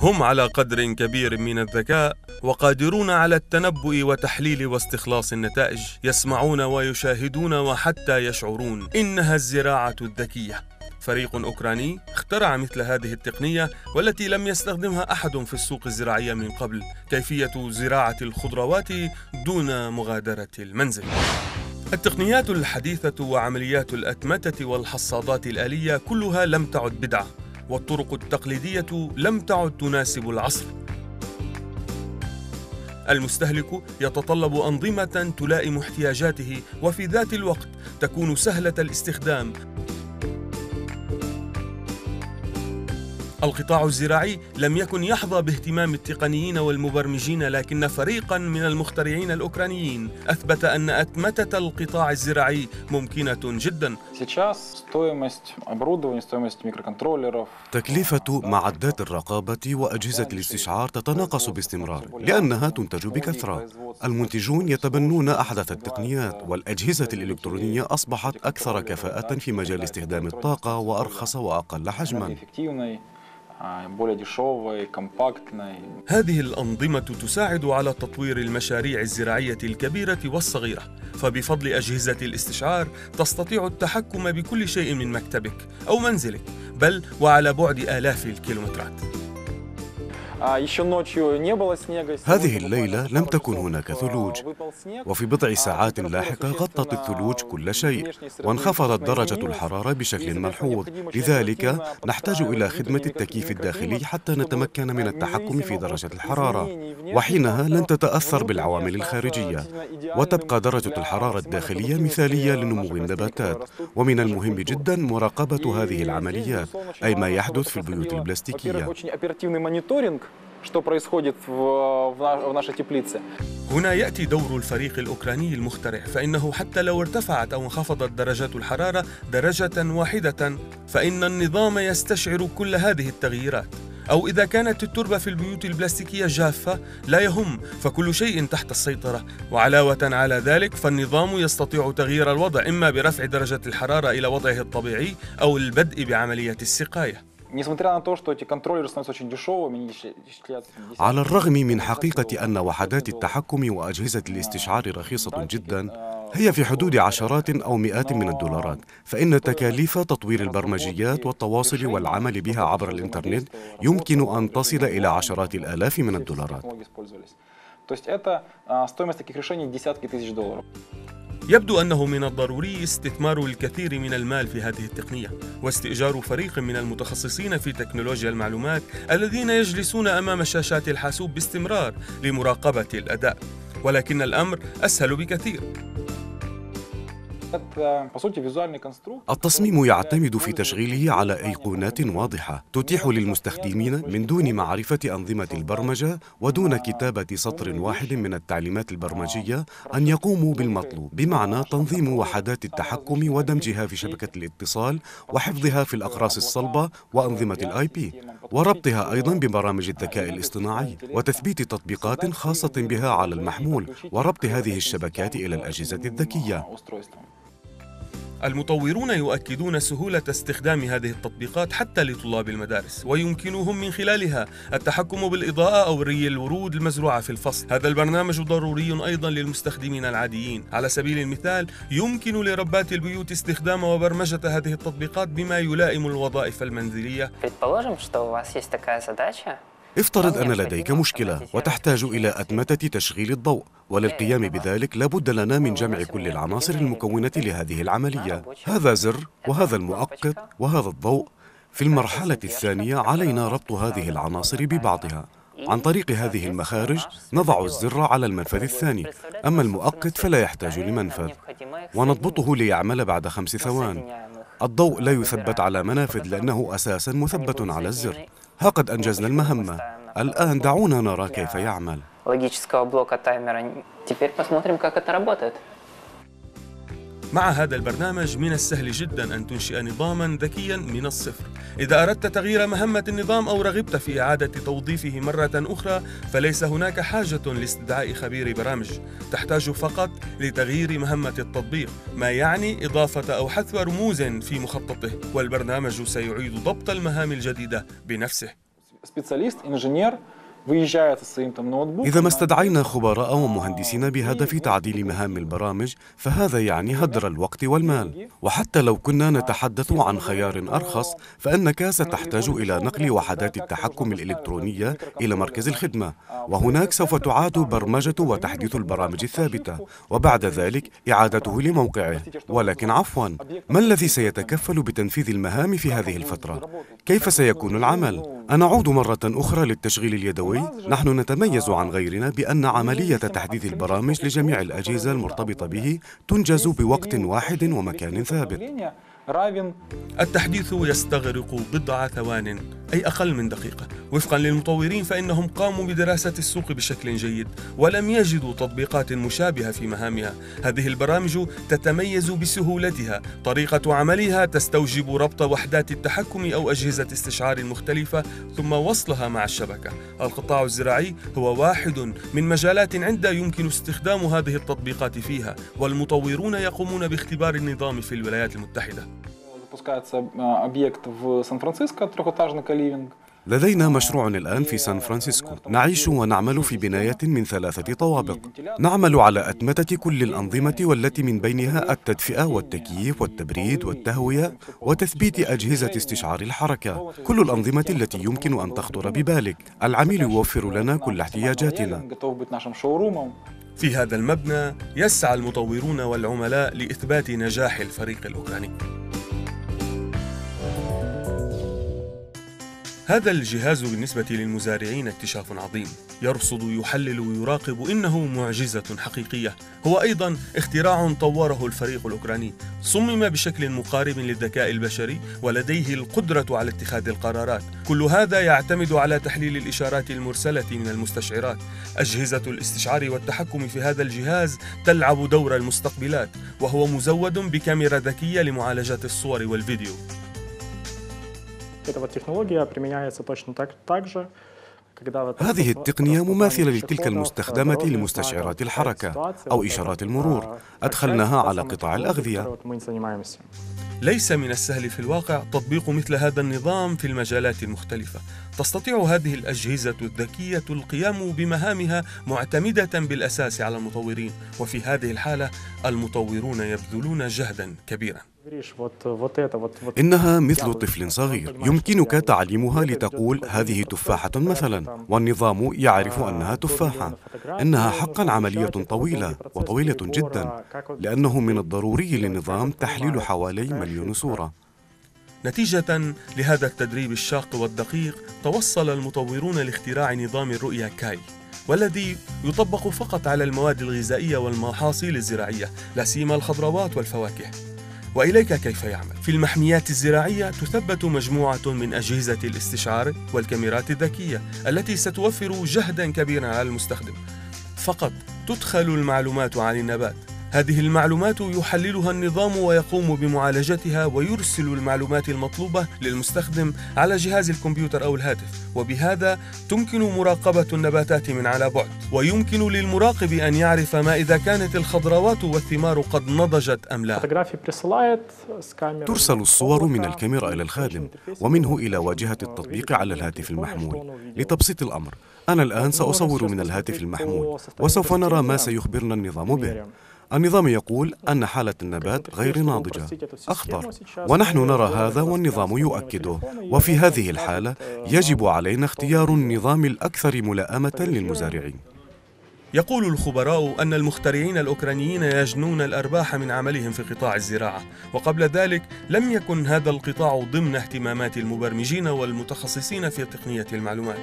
هم على قدر كبير من الذكاء وقادرون على التنبؤ وتحليل واستخلاص النتائج يسمعون ويشاهدون وحتى يشعرون. إنها الزراعة الذكية. فريق أوكراني اخترع مثل هذه التقنية والتي لم يستخدمها أحد في السوق الزراعية من قبل كيفية زراعة الخضروات دون مغادرة المنزل. التقنيات الحديثة وعمليات الأتمتة والحصادات الآلية كلها لم تعد بدعة. والطرق التقليدية لم تعد تناسب العصر. المستهلك يتطلب أنظمة تلائم احتياجاته وفي ذات الوقت تكون سهلة الاستخدام. القطاع الزراعي لم يكن يحظى باهتمام التقنيين والمبرمجين لكن فريقا من المخترعين الأوكرانيين أثبت أن أتمتة القطاع الزراعي ممكنة جدا. تكلفة معدات الرقابة وأجهزة الاستشعار تتناقص باستمرار لأنها تنتج بكثرة. المنتجون يتبنون أحدث التقنيات والأجهزة الإلكترونية أصبحت أكثر كفاءة في مجال استخدام الطاقة وأرخص وأقل حجما. هذه الأنظمة تساعد على تطوير المشاريع الزراعية الكبيرة والصغيرة، فبفضل أجهزة الاستشعار تستطيع التحكم بكل شيء من مكتبك أو منزلك، بل وعلى بعد آلاف الكيلومترات. هذه الليلة لم تكن هناك ثلوج. وفي بضع ساعات لاحقة غطت الثلوج كل شيء وانخفضت درجة الحرارة بشكل ملحوظ. لذلك نحتاج إلى خدمة التكييف الداخلي حتى نتمكن من التحكم في درجة الحرارة. وحينها لن تتأثر بالعوامل الخارجية. وتبقى درجة الحرارة الداخلية مثالية لنمو النباتات. ومن المهم جدا مراقبة هذه العمليات أي ما يحدث في البيوت البلاستيكية. что происходит в, в нашей теплице. هنا يأتي دور الفريق الأوكراني المخترع فإنه حتى لو ارتفعت أو انخفضت درجات الحرارة درجة واحدة فإن النظام يستشعر كل هذه التغييرات أو إذا كانت التربة في البيوت البلاستيكية جافة لا يهم فكل شيء تحت السيطرة وعلاوة على ذلك فالنظام يستطيع تغيير الوضع إما برفع درجة الحرارة إلى وضعه الطبيعي أو البدء بعملية السقاية على الرغم من حقيقة أن وحدات التحكم وأجهزة الاستشعار رخيصة جدا. هي في حدود عشرات أو مئات من الدولارات. فإن تكاليف تطوير البرمجيات والتواصل والعمل بها عبر الإنترنت يمكن أن تصل إلى عشرات الآلاف من الدولارات. يبدو أنه من الضروري استثمار الكثير من المال في هذه التقنية واستئجار فريق من المتخصصين في تكنولوجيا المعلومات الذين يجلسون أمام شاشات الحاسوب باستمرار لمراقبة الأداء. ولكن الأمر أسهل بكثير. التصميم يعتمد في تشغيله على أيقونات واضحة تتيح للمستخدمين من دون معرفة أنظمة البرمجة ودون كتابة سطر واحد من التعليمات البرمجية أن يقوموا بالمطلوب بمعنى تنظيم وحدات التحكم ودمجها في شبكة الاتصال وحفظها في الأقراص الصلبة وأنظمة الآي بي وربطها أيضا ببرامج الذكاء الاصطناعي وتثبيت تطبيقات خاصة بها على المحمول وربط هذه الشبكات إلى الأجهزة الذكية. المطورون يؤكدون سهولة استخدام هذه التطبيقات حتى لطلاب المدارس ويمكنهم من خلالها التحكم بالإضاءة أو ري الورود المزروعة في الفصل. هذا البرنامج ضروري أيضا للمستخدمين العاديين. على سبيل المثال يمكن لربات البيوت استخدام وبرمجة هذه التطبيقات بما يلائم الوظائف المنزلية. افترض أن لديك مشكلة وتحتاج إلى أتمتة تشغيل الضوء وللقيام بذلك لابد لنا من جمع كل العناصر المكونة لهذه العملية. هذا زر وهذا المؤقت وهذا الضوء. في المرحلة الثانية علينا ربط هذه العناصر ببعضها. عن طريق هذه المخارج نضع الزر على المنفذ الثاني. أما المؤقت فلا يحتاج لمنفذ ونضبطه ليعمل بعد خمس ثوان. الضوء لا يثبت على منافذ لأنه أساسا مثبت على الزر. ها قد أنجزنا المهمة. الآن دعونا نرى كيف يعمل. مع هذا البرنامج من السهل جدا أن تنشئ نظاما ذكيا من الصفر إذا أردت تغيير مهمة النظام أو رغبت في إعادة توظيفه مرة أخرى فليس هناك حاجة لاستدعاء خبير برامج تحتاج فقط لتغيير مهمة التطبيق ما يعني إضافة أو حذف رموز في مخططه والبرنامج سيعيد ضبط المهام الجديدة بنفسه специалист, инженер إذا ما استدعينا خبراء ومهندسين بهدف تعديل مهام البرامج فهذا يعني هدر الوقت والمال. وحتى لو كنا نتحدث عن خيار أرخص فإنك ستحتاج إلى نقل وحدات التحكم الإلكترونية إلى مركز الخدمة. وهناك سوف تعاد برمجة وتحديث البرامج الثابتة. وبعد ذلك إعادته لموقعه. ولكن عفوا ما الذي سيتكفل بتنفيذ المهام في هذه الفترة؟ كيف سيكون العمل؟ أنعود مرة أخرى للتشغيل اليدوي. نحن نتميز عن غيرنا بأن عملية تحديث البرامج لجميع الأجهزة المرتبطة به تنجز بوقت واحد ومكان ثابت. равен التحديث يستغرق بضع ثوان أي أقل من دقيقة وفقا للمطورين فإنهم قاموا بدراسة السوق بشكل جيد ولم يجدوا تطبيقات مشابهة في مهامها هذه البرامج تتميز بسهولتها طريقة عملها تستوجب ربط وحدات التحكم أو أجهزة استشعار مختلفة ثم وصلها مع الشبكة القطاع الزراعي هو واحد من مجالات عند يمكن استخدام هذه التطبيقات فيها والمطورون يقومون باختبار النظام في الولايات المتحدة запускается а, объект в Сан-Франциско, трехэтажный каливинг. لدينا مشروع الآن في سان فرانسيسكو نعيش ونعمل في بناية من ثلاثة طوابق نعمل على أتمتة كل الأنظمة والتي من بينها التدفئة والتكييف والتبريد والتهوية وتثبيت أجهزة استشعار الحركة كل الأنظمة التي يمكن أن تخطر ببالك العميل يوفر لنا كل احتياجاتنا Готов быть нашим шоурумом. في هذا المبنى يسعى المطورون والعملاء لإثبات نجاح الفريق الأوكراني هذا الجهاز بالنسبة للمزارعين اكتشاف عظيم. يرصد يحلل ويراقب إنه معجزة حقيقية. هو أيضا اختراع طوره الفريق الأوكراني. صمم بشكل مقارب للذكاء البشري ولديه القدرة على اتخاذ القرارات. كل هذا يعتمد على تحليل الإشارات المرسلة من المستشعرات. أجهزة الاستشعار والتحكم في هذا الجهاز تلعب دور المستقبلات وهو مزود بكاميرا ذكية لمعالجة الصور والفيديو. Эта вот технология применяется точно так, так же, когда вот هذه вот التقنية в- مماثلة в لتلك школах, المستخدمة дорожных لمستشعرات знаков, الحركة ситуация, أو вот إشارات эта, المرور а, أدخلناها часть على той قطاع самой технологии, الأغذية ليس من السهل في الواقع تطبيق مثل هذا النظام في المجالات المختلفة. تستطيع هذه الأجهزة الذكية القيام بمهامها معتمدة بالأساس على المطورين، وفي هذه الحالة المطورون يبذلون جهدا كبيرا. إنها مثل طفل صغير يمكنك تعليمها لتقول هذه تفاحة مثلا والنظام يعرف أنها تفاحة إنها حقا عملية طويلة وطويلة جدا لأنه من الضروري للنظام تحليل حوالي مليون صورة. نتيجة لهذا التدريب الشاق والدقيق توصل المطورون لاختراع نظام الرؤية كاي والذي يطبق فقط على المواد الغذائية والمحاصيل الزراعية لا سيما الخضروات والفواكه. وإليك كيف يعمل؟ في المحميات الزراعية تثبت مجموعة من أجهزة الاستشعار والكاميرات الذكية التي ستوفر جهدا كبيرا على المستخدم. فقط تدخل المعلومات عن النبات. هذه المعلومات يحللها النظام ويقوم بمعالجتها ويرسل المعلومات المطلوبة للمستخدم على جهاز الكمبيوتر أو الهاتف. وبهذا تمكن مراقبة النباتات من على بعد. ويمكن للمراقب أن يعرف ما إذا كانت الخضروات والثمار قد نضجت أم لا. ترسل الصور من الكاميرا إلى الخادم ومنه إلى واجهة التطبيق على الهاتف المحمول. لتبسيط الأمر أنا الآن سأصور من الهاتف المحمول وسوف نرى ما سيخبرنا النظام به. النظام يقول أن حالة النبات غير ناضجة. أخضر ونحن نرى هذا والنظام يؤكده. وفي هذه الحالة يجب علينا اختيار النظام الأكثر ملائمة للمزارعين. يقول الخبراء أن المخترعين الأوكرانيين يجنون الأرباح من عملهم في قطاع الزراعة. وقبل ذلك لم يكن هذا القطاع ضمن اهتمامات المبرمجين والمتخصصين في تقنية المعلومات.